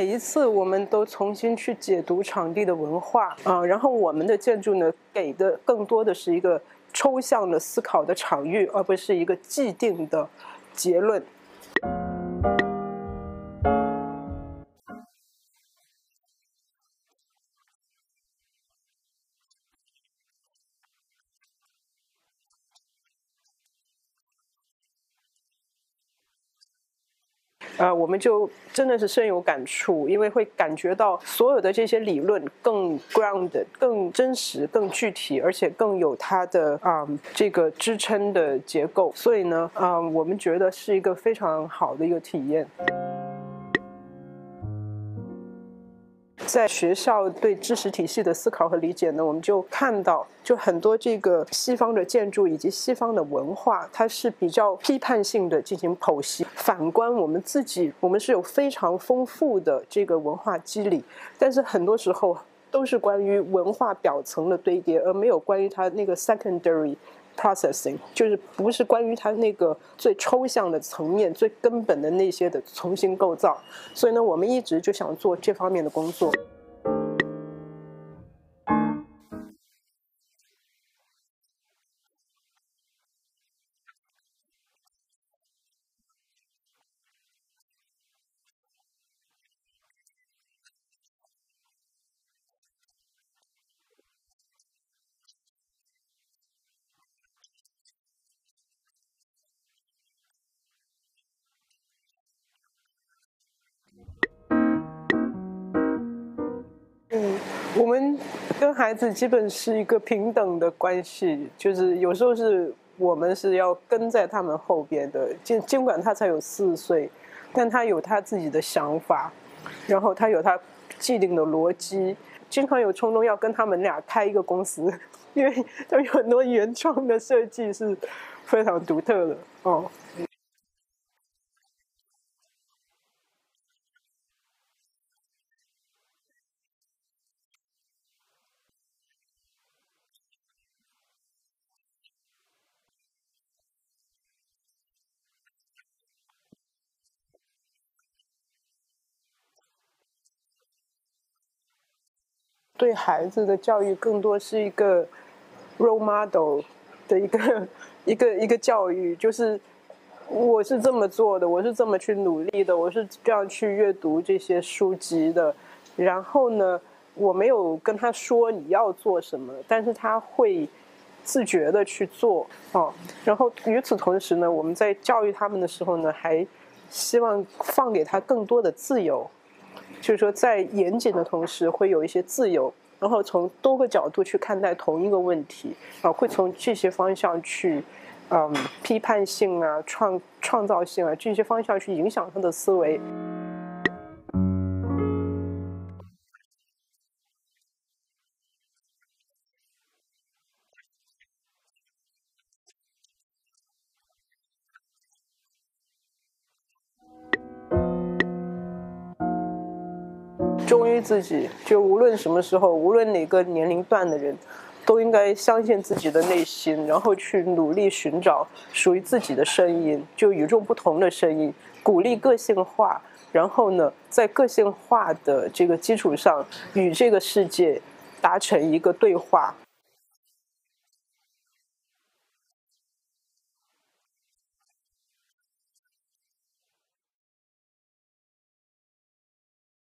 每一次我们都重新去解读场地的文化啊，然后我们的建筑呢，给的更多的是一个抽象的思考的场域，而不是一个既定的结论。呃，我们就真的是深有感触，因为会感觉到所有的这些理论更 grounded、更真实、更具体，而且更有它的啊这个支撑的结构。所以呢，啊，我们觉得是一个非常好的一个体验。在学校对知识体系的思考和理解呢，我们就看到，就很多这个西方的建筑以及西方的文化，它是比较批判性的进行剖析。反观我们自己，我们是有非常丰富的这个文化机理，但是很多时候都是关于文化表层的堆叠，而没有关于它那个 secondary processing，就是不是关于它那个最抽象的层面、最根本的那些的重新构造。所以呢，我们一直就想做这方面的工作。跟孩子基本是一个平等的关系，就是有时候是我们是要跟在他们后边的，尽尽管他才有四岁，但他有他自己的想法，然后他有他既定的逻辑，经常有冲动要跟他们俩开一个公司，因为他们有很多原创的设计是非常独特的哦。对孩子的教育更多是一个 role model 的一个一个一个教育，就是我是这么做的，我是这么去努力的，我是这样去阅读这些书籍的。然后呢，我没有跟他说你要做什么，但是他会自觉的去做哦。然后与此同时呢，我们在教育他们的时候呢，还希望放给他更多的自由。就是说，在严谨的同时，会有一些自由，然后从多个角度去看待同一个问题，啊，会从这些方向去，嗯，批判性啊、创创造性啊这些方向去影响他的思维。忠于自己，就无论什么时候，无论哪个年龄段的人，都应该相信自己的内心，然后去努力寻找属于自己的声音，就与众不同的声音，鼓励个性化，然后呢，在个性化的这个基础上，与这个世界达成一个对话。